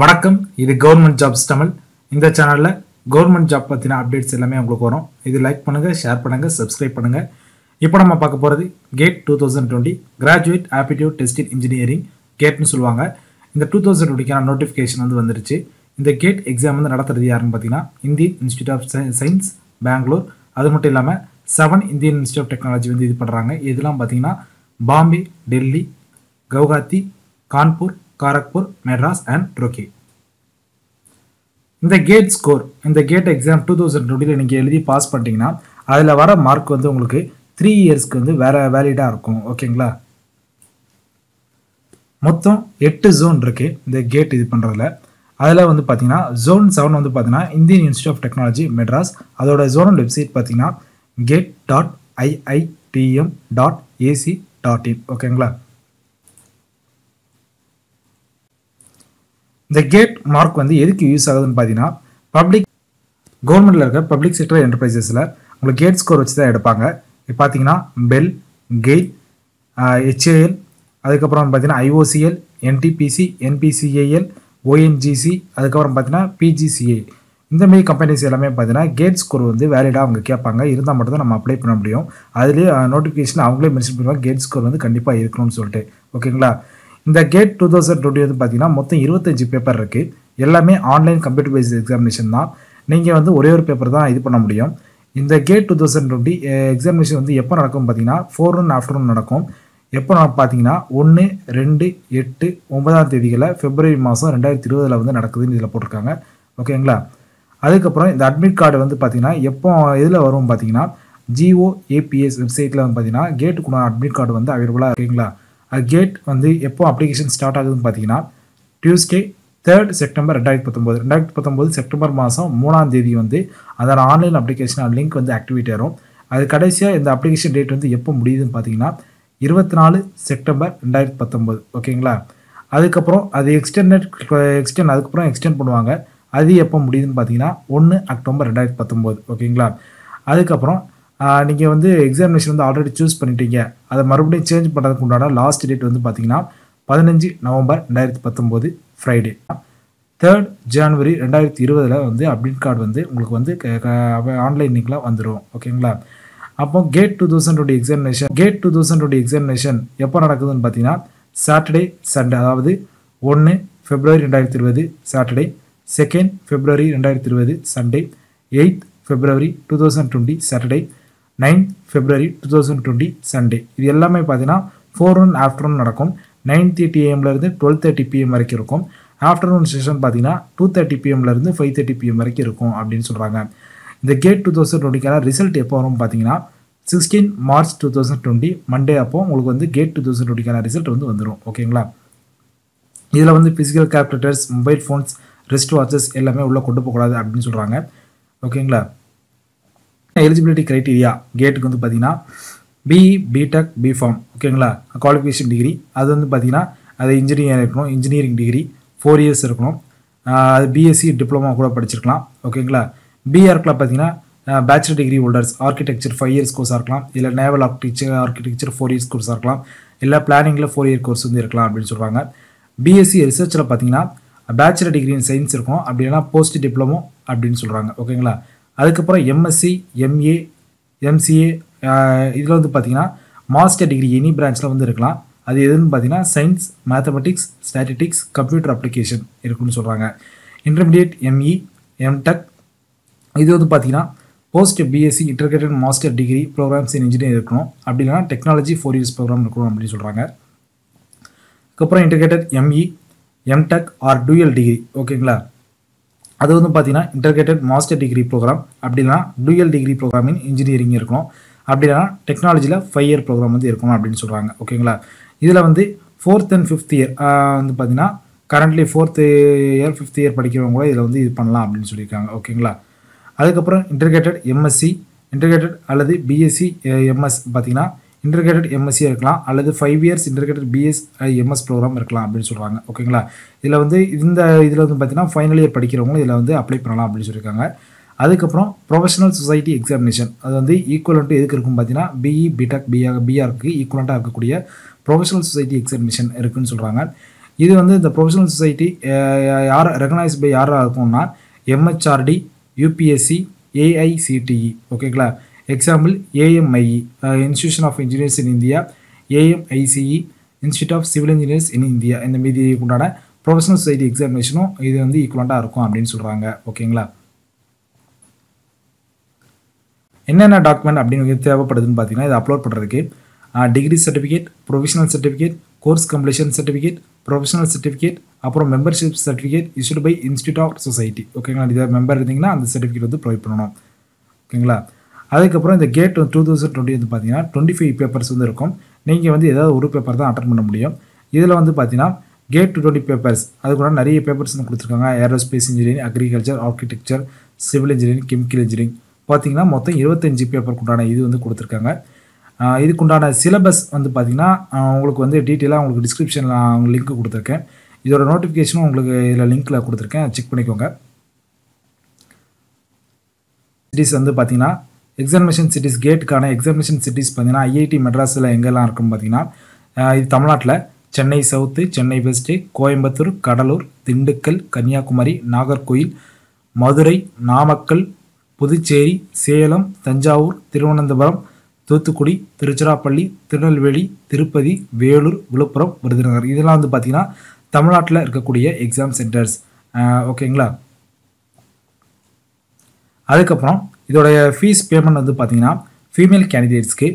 வணக்கம் இது government jobs Tamil. இந்த சேனலில் கவர்மெண்ட் ஜாப் பற்றின அப்டேட்ஸ் எல்லாமே உங்களுக்கு வரும். இது லைக் பண்ணுங்கள் ஷேர் பண்ணுங்கள் சப்ஸ்கிரைப் பண்ணுங்கள் இப்போ நம்ம பார்க்க போகிறது GATE two thousand twenty graduate aptitude testing engineering கேட்னு சொல்லுவாங்க. இந்த டூ தௌசண்ட் டுவெண்ட்டிக்கான நோட்டிஃபிகேஷன் வந்து வந்துருச்சு. இந்த கேட் எக்ஸாம் வந்து நடத்துறது யாருன்னு பார்த்தீங்கன்னா Indian institute of science Bangalore அது மட்டும் இல்லாமல் seven Indian institute of technology வந்து இது பண்ணுறாங்க இதெல்லாம் பார்த்தீங்கன்னா பாம்பே டெல்லி கவுகாத்தி கான்பூர் காரக்பூர் மெட்ராஸ் அண்ட் ட்ரோக்கி இந்த கேட் ஸ்கோர் இந்த கேட் எக்ஸாம் டூ தௌசண்ட் டுவெண்ட்டியில் நீங்கள் எழுதி பாஸ் பண்ணிட்டீங்கன்னா அதில் வர மார்க் வந்து உங்களுக்கு த்ரீ இயர்ஸ்க்கு வந்து வேற வேலிடாக இருக்கும். ஓகேங்களா? மொத்தம் எட்டு ஜோன் இருக்குது இந்த கேட் இது பண்ணுறதுல அதில் வந்து பார்த்தீங்கன்னா ஜோன் செவன் வந்து பார்த்தீங்கன்னா Indian institute of technology Madras. அதோட ஜோனல் வெப்சைட் பார்த்தீங்கன்னா GATE dot IITM dot AC dot IN ஓகேங்களா? இந்த கேட் மார்க் வந்து எதுக்கு யூஸ் ஆகுதுன்னு பார்த்தீங்கன்னா பப்ளிக் கவர்மெண்ட்டில் இருக்க பப்ளிக் செக்டர் என்டர்பிரைசஸில் உங்களுக்கு கேட் ஸ்கோர் வச்சு தான் எடுப்பாங்க. இப்போ பார்த்தீங்கன்னா பெல் கெயில் ஹெச்ஏஎல் அதுக்கப்புறம் பார்த்தீங்கன்னா ஐஓசிஎல் என்டிபிசி என்பிசிஏஎல் ஓஎன்ஜிசி அதுக்கப்புறம் பார்த்தீங்கன்னா பிஜிசிஏ இந்தமாரி கம்பெனிஸ் எல்லாமே பார்த்தீங்கன்னா கேட் ஸ்கோர் வந்து வேலிடாக அவங்க கேட்பாங்க. இருந்தால் மட்டும் தான் நம்ம அப்ளை பண்ண முடியும். அதுலேயே நோட்டிஃபிகேஷன் அவங்களே மென்ஷன் பண்ணுவாங்க. கேட் ஸ்கோர் வந்து கண்டிப்பாக இருக்கணும்னு சொல்லிட்டு. ஓகேங்களா இந்த கேட் டூ தௌசண்ட் டுவெண்ட்டி வந்து பார்த்தீங்கன்னா மொத்தம் இருபத்தஞ்சு பேப்பர் இருக்குது எல்லாமே ஆன்லைன் கம்ப்யூட்டர் பேஸ்ட் எக்ஸாமினேஷன் தான். நீங்கள் வந்து ஒரே ஒரு பேப்பர் தான் இது பண்ண முடியும். இந்த GATE two thousand twenty examination வந்து எப்போ நடக்கும் பார்த்தீங்கன்னா ஃபோர் ஒன் ஆஃப்டர்நூன் நடக்கும். எப்போ பார்த்தீங்கன்னா ஒன்று ரெண்டு எட்டு ஒன்பதாம் தேதிகளில் பிப்ரவரி மாதம் ரெண்டாயிரத்தி இருபதில் வந்து நடக்குதுன்னு இதில் போட்டிருக்காங்க. ஓகேங்களா அதுக்கப்புறம் இந்த அட்மிட் கார்டு வந்து பார்த்தீங்கன்னா எப்போ இதில் வரும் பார்த்தீங்கன்னா ஜிஓ ஏபிஎஸ் வெப்சைட்டில் வந்து பார்த்தீங்கன்னா கேட்டுக்குள்ள அட்மிட் கார்டு வந்து அவைலபிளாக இருக்குங்களா? கேட் வந்து எப்போ அப்ளிகேஷன் ஸ்டார்ட் ஆகுதுன்னு பார்த்தீங்கன்னா டியூஸ்டே தேர்ட் செப்டம்பர் ரெண்டாயிரத்தி பத்தொம்போது. ரெண்டாயிரத்தி பத்தொம்போது செப்டம்பர் மாதம் மூணாம் தேதி வந்து அதோட ஆன்லைன் அப்ளிகேஷன் லிங்க் வந்து ஆக்டிவேட் ஆகும் அது கடைசியாக இந்த அப்ளிகேஷன் டேட் வந்து எப்போ முடியுதுன்னு பார்த்தீங்கன்னா இருபத்தி நாலு செப்டம்பர் ரெண்டாயிரத்தி பத்தொம்போது. ஓகேங்களா? அதுக்கப்புறம் அது எக்ஸ்டெண்டட் எக்ஸ்டெண்ட் அதுக்கப்புறம் எக்ஸ்டெண்ட் பண்ணுவாங்க. அது எப்போ முடியுதுன்னு பார்த்தீங்கன்னா ஒன்று அக்டோபர் ரெண்டாயிரத்தி பத்தொம்போது. ஓகேங்களா? அதுக்கப்புறம் நீங்கள் வந்து எக்ஸாமினேஷன் வந்து ஆல்ரெடி சூஸ் பண்ணிட்டீங்க. அதை மறுபடியும் சேஞ்ச் பண்ணுறதுக்கு உண்டான லாஸ்ட் டேட் வந்து பார்த்தீங்கன்னா பதினஞ்சு நவம்பர் ரெண்டாயிரத்தி பத்தொம்போது ஃப்ரைடே தேர்ட் ஜனவரி ரெண்டாயிரத்தி இருபதில் வந்து அப்டேட் கார்டு வந்து உங்களுக்கு வந்து ஆன்லைன் லிங்கில் வந்துடும் ஓகேங்களா அப்போ GATE two thousand twenty examination GATE two thousand twenty examination எப்போ நடக்குதுன்னு பார்த்தீங்கன்னா சாட்டர்டே சண்டே அதாவது ஒன்று ஃபெப்ரவரி ரெண்டாயிரத்தி இருபது சாட்டர்டே செகண்ட் ஃபெப்ரவரி ரெண்டாயிரத்தி இருபது Sunday eighth February two thousand twenty Saturday nine February two thousand twenty Sunday இது எல்லாமே பார்த்தீங்கன்னா ஃபோர் ஒன் ஆஃப்டர்நூன் நடக்கும். நைன் தேர்ட்டி ஏஎம்லேருந்து டுவெல் தேர்ட்டி பிஎம் வரைக்கும் இருக்கும். ஆஃப்டர்நூன் செஷன் பார்த்தீங்கன்னா டூ தேர்ட்டி பிஎம்லேருந்து ஃபைவ் தேர்ட்டி பிஎம் வரைக்கும் இருக்கும் அப்படின்னு சொல்கிறாங்க இந்த கேட் டூ தௌசண்ட் டுவெண்ட்டிக்கான ரிசல்ட் எப்போ வரும் பார்த்தீங்கன்னா sixteen March two thousand twenty Monday அப்போ உங்களுக்கு வந்து கேட் டூ தௌசண்ட் டுவெண்ட்டிக்கான ரிசல்ட் வந்து வந்துடும் ஓகேங்களா இதில் வந்து physical calculators mobile phones wrist watches எல்லாமே உள்ளே கொண்டு போகக்கூடாது அப்படின்னு சொல்கிறாங்க ஓகேங்களா எலிஜிபிலிட்டி க்ரைட்டீரியா கேட்டுக்கு வந்து பார்த்தீங்கன்னா பிஇ பிடெக் பிஃபார்ம் ஓகேங்களா குவாலிஃபிகேஷன் டிகிரி அது வந்து பார்த்தீங்கன்னா அது இன்ஜினியர் இருக்கணும் இன்ஜினியரிங் டிகிரி ஃபோர் இயர்ஸ் இருக்கணும். அது பிஎஸ்சி டிப்ளமா கூட படிச்சிருக்கலாம் ஓகேங்களா பிஆர்க்கில் பார்த்தீங்கன்னா bachelor degree holders architecture five years கோர்ஸாக இருக்கலாம் இல்லை naval architecture architecture four years கோர்ஸாக இருக்கலாம் இல்லை பிளானிங்கில் ஃபோர் இயர் கோர்ஸ் வந்து இருக்கலாம் அப்படின்னு சொல்கிறாங்க பிஎஸ்சி ரிசர்ச்சில் பார்த்தீங்கன்னா பேச்சுலர் டிகிரி இன் சயின்ஸ் இருக்கும் அப்படி இல்லைனா போஸ்ட் டிப்ளமோ அப்படின்னு சொல்கிறாங்க ஓகேங்களா அதுக்கப்புறம் எம்எஸ்சி எம்ஏ எம்சிஏ இதில் வந்து பார்த்தீங்கன்னா மாஸ்டர் டிகிரி எனி பிரான்ச்சில் வந்து இருக்கலாம். அது எதுன்னு பார்த்தீங்கன்னா science mathematics statistics computer application இருக்குன்னு சொல்கிறாங்க இன்டர்மீடியட் எம்இ எம்டெக் இது வந்து பார்த்தீங்கன்னா post BSc integrated master degree programmes in engineer இருக்கணும். அப்படி இல்லைனா டெக்னாலஜி ஃபோர் இயர்ஸ் ப்ரோக்ராம் இருக்கணும் அப்படின்னு சொல்கிறாங்க அதுக்கப்புறம் integrated ME MTech or dual degree ஓகேங்களா அது வந்து பார்த்தீங்கன்னா இன்டர்கிரேட்டட் மாஸ்டர் டிகிரி ப்ரோக்ராம் அப்படின்னா dual degree programme in engineering இருக்கணும். அப்படின்னா டெக்னாலஜியில் ஃபைவ் இயர் ப்ரோக்ராம் வந்து இருக்கணும் அப்படின்னு சொல்கிறாங்க ஓகேங்களா இதில் வந்து ஃபோர்த் அண்ட் ஃபிஃப்த் இயர் வந்து பார்த்தீங்கன்னா currently fourth year fifth year படிக்கிறவங்க கூட இதில் வந்து இது பண்ணலாம் அப்படின்னு சொல்லியிருக்காங்க. ஓகேங்களா அதுக்கப்புறம் இன்டர்கிரேட்டட் எம்எஸ்சி இன்டர்கிரேட்டட் அல்லது பிஎஸ்சி எம்எஸ் பார்த்தீங்கன்னா இன்டர்கிரேட்டட் எம்எஸ்சி இருக்கலாம் அல்லது five years integrated BS MS programme இருக்கலாம் அப்படின்னு சொல்கிறாங்க ஓகேங்களா இதில் வந்து இந்த இதில் வந்து பார்த்தீங்கன்னா ஃபைனல் இயர் படிக்கிறவங்களும் இதில் வந்து அப்ளை பண்ணலாம் அப்படின்னு சொல்லியிருக்காங்க. அதுக்கப்புறம் ப்ரொஃபஷனல் சொசைட்டி எக்ஸாமினேஷன் அது வந்து ஈக்குவலண்ட்டு எதுக்கு இருக்கும் பார்த்தீங்கன்னா பிஇ பிடெக் பிஆர் பிஆருக்கு ஈக்குவலண்ட்டாக இருக்கக்கூடிய ப்ரொஃபஷனல் சொசைட்டி எக்ஸாமினேஷன் இருக்குன்னு சொல்கிறாங்க இது வந்து இந்த ப்ரொஃபஷனல் சொசைட்டி யார் ரெகனைஸ் பை யாராக இருக்கும்னா எம்ஹெச்ஆர்டி யூபிஎஸ்சி ஏஐசிடிஇ ஓகேங்களா example AMIE institution of engineers in India AMICE institute of civil engineers in India இந்த மீதி உண்டான ப்ரொஃபஷனல் சொசைட்டி எக்ஸாமினேஷனும் இது வந்து ஈக்குவலண்ட்டாக இருக்கும் அப்படின்னு சொல்கிறாங்க ஓகேங்களா என்னென்ன டாக்குமெண்ட் அப்படின்னு தேவைப்படுதுன்னு பார்த்தீங்கன்னா இது அப்லோட் பண்ணுறதுக்கு degree certificate professional certificate course completion certificate professional certificate அப்புறம் membership certificate issued by institute of society ஓகேங்களா இதை மெம்பர் இருந்தீங்கன்னா அந்த சர்டிஃபிகேட் வந்து ப்ரொவைட் பண்ணணும். ஓகேங்களா அதுக்கப்புறம் இந்த கேட் டூ தௌசண்ட் டுவெண்ட்டி வந்து பார்த்தீங்கன்னா டுவெண்ட்டி ஃபைவ் பேப்பர்ஸ் வந்து இருக்கும். நீங்கள் வந்து ஏதாவது ஒரு பேப்பர் தான் அட்டன் பண்ண முடியும். இதில் வந்து பார்த்தீங்கன்னா கேட் டு டுவெண்ட்டி பேப்பர்ஸ் அது கூட நிறைய பேப்பர்ஸ் வந்து கொடுத்துருக்காங்க. Aerospace engineering agriculture architecture civil engineering chemical engineering பார்த்தீங்கன்னா மொத்தம் இருபத்தஞ்சு பேப்பருக்கு உண்டான இது வந்து கொடுத்துருக்காங்க. இதுக்குண்டான சிலபஸ் வந்து பார்த்தீங்கன்னா உங்களுக்கு வந்து டீட்டெயிலாக உங்களுக்கு டிஸ்கிரிப்ஷனில் அவங்க லிங்க் கொடுத்துருக்கேன். இதோட நோட்டிஃபிகேஷனும் உங்களுக்கு இதில் லிங்க்கில் கொடுத்துருக்கேன். செக் பண்ணிக்கோங்க. சிட்டிஸ் வந்து பார்த்தீங்கன்னா எக்ஸாமினேஷன் சிட்டிஸ் கேட்டுக்கான எக்ஸாமினேஷன் சிட்டிஸ் பார்த்தீங்கன்னா ஐஐடி மெட்ராஸில் எங்கெல்லாம் இருக்கும் பார்த்தீங்கன்னா இது தமிழ்நாட்டில் சென்னை சவுத்து சென்னை வெஸ்ட்டு கோயம்புத்தூர் கடலூர் திண்டுக்கல் கன்னியாகுமரி நாகர்கோயில் மதுரை நாமக்கல் புதுச்சேரி சேலம் தஞ்சாவூர் திருவனந்தபுரம் தூத்துக்குடி திருச்சிராப்பள்ளி திருநெல்வேலி திருப்பதி வேலூர் விழுப்புரம் விருதுநகர். இதெல்லாம் வந்து பார்த்திங்கன்னா தமிழ்நாட்டில் இருக்கக்கூடிய எக்ஸாம் சென்டர்ஸ் ஓகேங்களா அதுக்கப்புறம் இதோடைய ஃபீஸ் பேமெண்ட் வந்து பார்த்தீங்கன்னா ஃபீமேல் கேண்டிடேட்ஸ்க்கு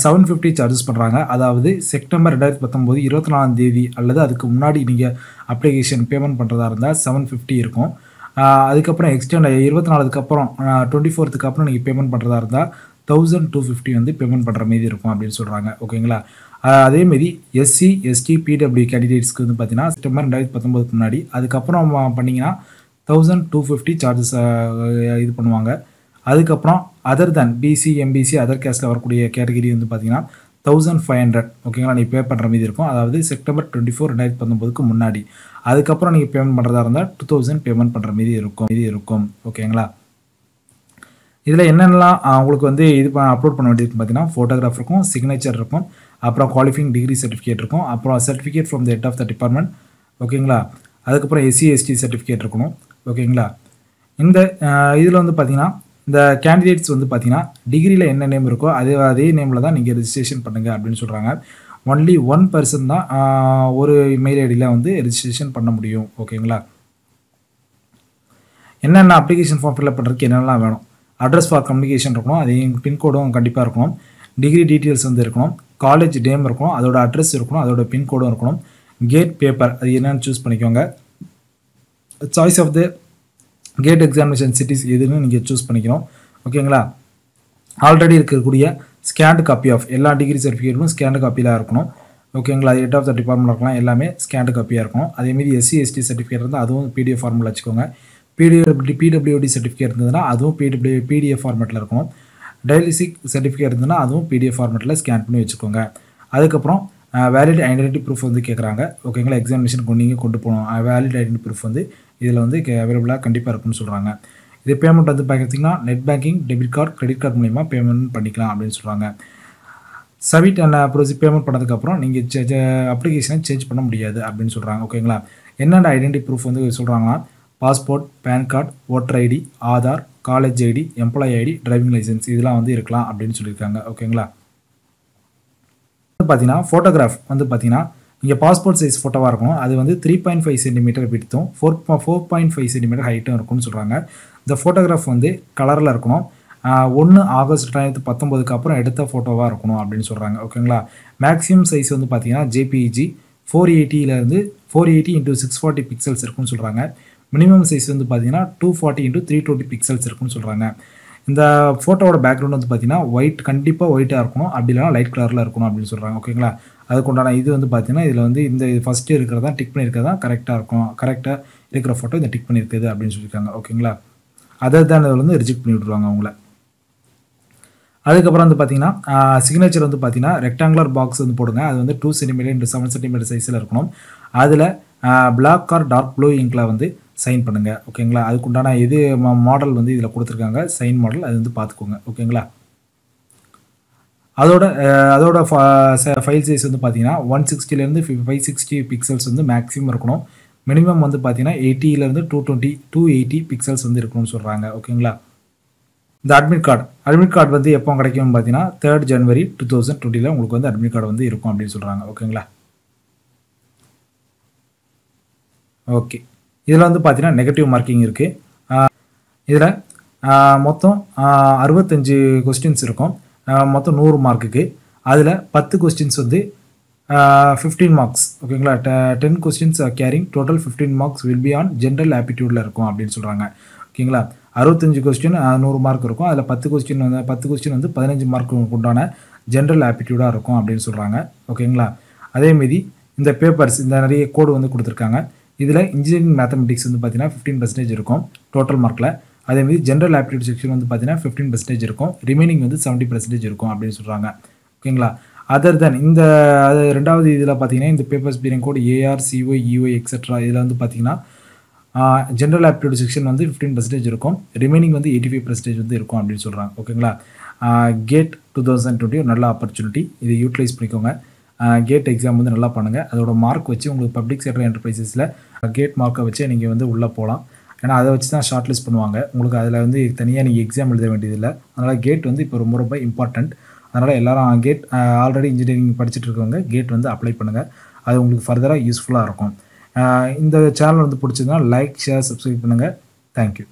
செவன் ஃபிஃப்டி சார்ஜஸ் பண்ணுறாங்க அதாவது செப்டம்பர் ரெண்டாயிரத்தி பத்தொம்போது இருபத்தி நாலாம் தேதி அல்லது அதுக்கு முன்னாடி நீங்கள் அப்ளிகேஷன் பேமெண்ட் பண்ணுறதா இருந்தால் செவன் ஃபிஃப்டி இருக்கும். அதுக்கப்புறம் எக்ஸ்டெண்ட் இருபத்தி நாலுக்கு அப்புறம் டுவெண்ட்டி ஃபோர்த்துக்கு அப்புறம் நீங்கள் பேமெண்ட் பண்ணுறதா இருந்தால் தௌசண்ட் டூ ஃபிஃப்டி வந்து பேமெண்ட் பண்ணுற மாரி இருக்கும் அப்படின்னு சொல்கிறாங்க ஓகேங்களா? அதேமாரி எஸ்சி எஸ்டி பிடபிள்யூ கேண்டிடேட்ஸ்க்கு வந்து பார்த்தீங்கன்னா செப்டம்பர் ரெண்டாயிரத்தி பத்தொம்போதுக்கு முன்னாடி அதுக்கப்புறம் பண்ணிங்கன்னா தௌசண்ட் டூ ஃபிஃப்டி சார்ஜஸ் இது பண்ணுவாங்க. அதுக்கப்புறம் other than BC MBC other Castell வரக்கூடிய கேட்டகரி வந்து பார்த்தீங்கன்னா தௌசண்ட் ஃபைவ் ஹண்ட்ரட் ஓகேங்களா நீங்கள் பே பண்ணுற மாதிரி இருக்கும். அதாவது செப்டம்பர் டுவெண்ட்டி ஃபோர் ரெண்டாயிரத்தி பத்தொம்போதுக்கு முன்னாடி. அதுக்கப்புறம் நீங்கள் பேமெண்ட் பண்ணுறதா இருந்தால் டூ தௌசண்ட் பேமெண்ட் பண்ணுற மாரி இருக்கும். மீதி இருக்கும் ஓகேங்களா இதில் என்னென்னலாம் உங்களுக்கு வந்து இது அப்லோட் பண்ண வேண்டியது பார்த்தீங்கன்னா ஃபோட்டோகிராஃப் இருக்கும் சிக்னேச்சர் இருக்கும் அப்புறம் குவாலிஃபைங் டிகிரி சர்டிஃபிகேட் இருக்கும் அப்புறம் certificate from the head of the department ஓகேங்களா அதுக்கப்புறம் எஸ்சி எஸ்டி சர்டிஃபிகேட் இருக்கணும் ஓகேங்களா இந்த இதில் வந்து பார்த்தீங்கன்னா இந்த கேண்டிடேட்ஸ் வந்து பார்த்தீங்கன்னா டிகிரியில் என்ன நேம் இருக்கோ அதே அதே நேமில் தான் நீங்கள் ரெஜிஸ்ட்ரேஷன் பண்ணுங்கள் அப்படின்னு சொல்கிறாங்க ஒன்லி ஒன் பர்சன் தான் ஒரு மெயில் ஐடியில் வந்து ரிஜிஸ்ட்ரேஷன் பண்ண முடியும் ஓகேங்களா? என்னென்ன அப்ளிகேஷன் ஃபார்ம் ஃபில்அப் பண்ணுறதுக்கு என்னென்னலாம் வேணும்? அட்ரஸ் ஃபார் கம்யூனிகேஷன் இருக்கணும் அதே பின்கோடும் கண்டிப்பாக இருக்கணும். டிகிரி டீட்டெயில்ஸ் வந்து இருக்கணும் காலேஜ் டேம் இருக்கணும் அதோட அட்ரஸ் இருக்கணும் அதோட பின்கோடும் இருக்கணும். கேட் பேப்பர் அது என்னென்னு சூஸ் பண்ணிக்கோங்க. Choice of the GATE examination cities எதுன்னு நீங்கள் சூஸ் பண்ணிக்கணும். ஓகேங்களா ஆல்ரெடி இருக்கக்கூடிய ஸ்கேன்டு காப்பி ஆஃப் எல்லா டிகிரி சர்டிஃபிகேட்டும் ஸ்கேன்டு காப்பியில் இருக்கணும். ஓகேங்களா ஹெட் ஆஃப் த டிபார்ட்மெண்ட் இருக்கலாம். எல்லாமே ஸ்கேண்டு காப்பியாக இருக்கணும். அதேமாரி எஸ்சி எஸ்டி சர்டிஃபிகேட் இருந்தால் அதுவும் பிடிஎஃப் ஃபார்மில் வச்சுக்கோங்க. பிடிஎஃப் பிடபிள்யூடி சர்டிஃபிகேட் இருந்ததுன்னா அதுவும் பிடபிள்யூ பிடிஎஃப் ஃபார்மேட்டில் இருக்கணும். டயலிசிக் சர்டிஃபிகேட் இருந்ததுன்னா அதுவும் பிடிஎஃப் ஃபார்மேட்டில் ஸ்கேன் பண்ணி வச்சுக்கோங்க. அதுக்கப்புறம் வேலிட் ஐடென்டிட்டி ப்ரூஃப் வந்து கேட்குறாங்க ஓகேங்களா எக்ஸாமினேஷன் நீங்கள் கொண்டு போகணும். வேலிட் ஐடென்டி ப்ரூஃப் வந்து இதில் வந்து அவைலபிளாக கண்டிப்பாக இருக்கும்னு சொல்கிறாங்க இது பேமெண்ட் வந்து பார்த்தீங்கன்னா net banking debit card credit card மூலிமா பேமெண்ட் பண்ணிக்கலாம் அப்படின்னு சொல்கிறாங்க சப்மிட் அண்ட் ப்ரொசி பேமெண்ட் பண்ணதுக்கப்புறம் நீங்கள் அப்ளிகேஷனை சேஞ்ச் பண்ண முடியாது அப்படின்னு சொல்கிறாங்க ஓகேங்களா என்னென்ன ஐடென்டி ப்ரூஃப் வந்து சொல்கிறாங்கன்னா passport PAN card voter ID Aadhaar college ID employee ID driving licence இதெல்லாம் வந்து இருக்கலாம் அப்படின்னு சொல்லியிருக்காங்க. ஓகேங்களா வந்து பார்த்தீங்கன்னா ஃபோட்டோகிராஃப் வந்து பார்த்தீங்கன்னா இங்கே பாஸ்போர்ட் சைஸ் ஃபோட்டோவாக இருக்கும். அது வந்து three point five centimetre பிடித்தும் four four point five centimetre ஹைட்டும் இருக்கும்னு சொல்கிறாங்க இந்த ஃபோட்டோகிராஃப் வந்து கலரில் இருக்கணும். ஒன்று ஆகஸ்ட் ரெண்டாயிரத்து பத்தொம்போதுக்கு அப்புறம் எடுத்த ஃபோட்டோவாக இருக்கணும் அப்படின்னு சொல்கிறாங்க ஓகேங்களா மேக்ஸிமம் சைஸ் வந்து பார்த்தீங்கன்னா JPEG four எயிட்டியிலேருந்து four eighty into six forty pixels இருக்குன்னு சொல்கிறாங்க மினிமம் சைஸ் வந்து பார்த்தீங்கன்னா two forty into three twenty pixels இருக்குன்னு சொல்கிறாங்க இந்த ஃபோட்டோவோட பேக்ரவுண்ட் வந்து பார்த்தீங்கன்னா ஒயிட் கண்டிப்பாக ஒயிட்டாக இருக்கணும். அப்படி இல்லைனா லைட் கலரில் இருக்கணும் அப்படின்னு சொல்கிறாங்க ஓகேங்களா அதுக்குண்டான இது வந்து பார்த்தீங்கன்னா இதில் வந்து இந்த ஃபஸ்ட்டு இருக்கிறதா டிக் பண்ணியிருக்கிறதா கரெக்டாக இருக்கும். கரெக்டாக இருக்கிற ஃபோட்டோ இந்த டிக் பண்ணியிருக்குது அப்படின்னு சொல்லியிருக்காங்க. ஓகேங்களா அதை தான் இதில் வந்து ரிஜெக்ட் பண்ணி விட்ருவாங்க அவங்கள. அதுக்கப்புறம் வந்து பார்த்தீங்கன்னா சிக்னேச்சர் வந்து பார்த்தீங்கன்னா ரெக்டாங்குலர் பாக்ஸ் வந்து போடுங்க. அது வந்து two centimetre into seven centimetre சைஸில் இருக்கணும். அதில் பிளாக் ஆர் டார்க் ப்ளூ இங்கில் வந்து சைன் பண்ணுங்கள் ஓகேங்களா அதுக்குண்டான இது மாடல் வந்து இதில் கொடுத்துருக்காங்க. சைன் மாடல் அது வந்து பார்த்துக்கோங்க ஓகேங்களா அதோட அதோட ஃபைல் சைஸ் வந்து பார்த்தீங்கன்னா ஒன் சிக்ஸ்டிலேருந்து ஃபைவ் சிக்ஸ்டி பிக்சல்ஸ் வந்து மேக்ஸிமம் இருக்கணும். மினிமம் வந்து பார்த்தீங்கன்னா எயிட்டியிலேருந்து two twenty two eighty pixels வந்து இருக்கணும்னு சொல்கிறாங்க ஓகேங்களா இந்த அட்மிட் கார்டு அட்மிட் கார்டு வந்து எப்போ கிடைக்கும்னு பார்த்தீங்கன்னா தேர்ட் ஜனவரி டூ தௌசண்ட் டுவெண்ட்டியில் உங்களுக்கு வந்து அட்மிட் கார்டு வந்து இருக்கும் அப்படின்னு சொல்கிறாங்க ஓகேங்களா ஓகே இதில் வந்து பார்த்தீங்கன்னா நெகட்டிவ் மார்க்கிங் இருக்குது இதில் மொத்தம் அறுபத்தஞ்சு கொஸ்டின்ஸ் இருக்கும். மொத்தம் நூறு மார்க்குக்கு அதில் பத்து கொஸ்டின்ஸ் வந்து ஃபிஃப்டீன் மார்க்ஸ் ஓகேங்களா ten questions carrying total fifteen marks will be on general ஆப்டிடியூடில் இருக்கும் அப்படின்னு சொல்கிறாங்க ஓகேங்களா அறுபத்தஞ்சு கொஸ்டின் நூறு மார்க் இருக்கும். அதில் பத்து கொஸ்டின் வந்து பத்து கொஸ்டின் வந்து பதினஞ்சு மார்க் உண்டான ஜென்ரல் ஆப்டிடியூடாக இருக்கும் அப்படின்னு சொல்கிறாங்க ஓகேங்களா அதேமாரி இந்த பேப்பர்ஸ் இந்த நிறைய கோடு வந்து கொடுத்துருக்காங்க. இதில் இன்ஜினியரிங் மேத்தமெட்டிக்ஸ் வந்து பார்த்தீங்கன்னா ஃபிஃப்டீன் பர்சன்டேஜ் இருக்கும். டோட்டல் மார்க்கில் அதேமாதிரி ஜென்ரல் ஆப்டிடியூட் செக்ஷன் வந்து பார்த்தீங்கன்னா ஃபிஃப்டீன் பர்சன்டேஜ் இருக்கும். ரிமைனிங் வந்து செவன்ட்டி பர்சன்டேஜ் இருக்கும் அப்படின்னு சொல்கிறாங்க ஓகேங்களா? அதர் தென் இந்த அது ரெண்டாவது இதில் பார்த்தீங்கன்னா இந்த papers bearing code AR CO EO etcetera இதில் வந்து பார்த்தீங்கன்னா ஜென்ரல் ஆப்டிடியூட் செக்ஷன் வந்து ஃபிஃப்டீன் பர்சன்டேஜ் இருக்கும். ரிமைனிங் வந்து எயிட்டி ஃபைவ் பர்சன்டேஜ் வந்து இருக்கும் அப்படின்னு சொல்கிறாங்க ஓகேங்களா? கேட் டூ தௌசண்ட் டுவெண்ட்டி ஒரு நல்ல ஆப்பர்ச்சுனிட்டி இதை யூட்டிலைஸ் பண்ணிக்கோங்க. கேட் எக்ஸாம் வந்து நல்லா பண்ணுங்கள் அதோட மார்க் வச்சு உங்களுக்கு பப்ளிக் செக்டர் என்டர்பிரைசஸில் கேட் மார்க்கை வச்சு நீங்கள் வந்து உள்ளே போகலாம் ஏன்னா அதை வச்சு தான் ஷார்ட் லிஸ்ட் பண்ணுவாங்க. உங்களுக்கு அதில் வந்து தனியாக நீங்கள் எக்ஸாம் எழுத வேண்டியதில்லை. அதனால் கேட் வந்து இப்போ ரொம்ப ரொம்ப இம்பார்ட்டண்ட் அதனால் எல்லோரும் கேட் ஆல்ரெடி இன்ஜினியரிங் படிச்சுட்டு இருக்கவங்க கேட் வந்து அப்ளை பண்ணுங்கள் அது உங்களுக்கு ஃபர்தராக யூஸ்ஃபுல்லாக இருக்கும். இந்த சேனல் வந்து பிடிச்சதுன்னா லைக் ஷேர் சப்ஸ்கிரைப் பண்ணுங்கள் தேங்க்யூ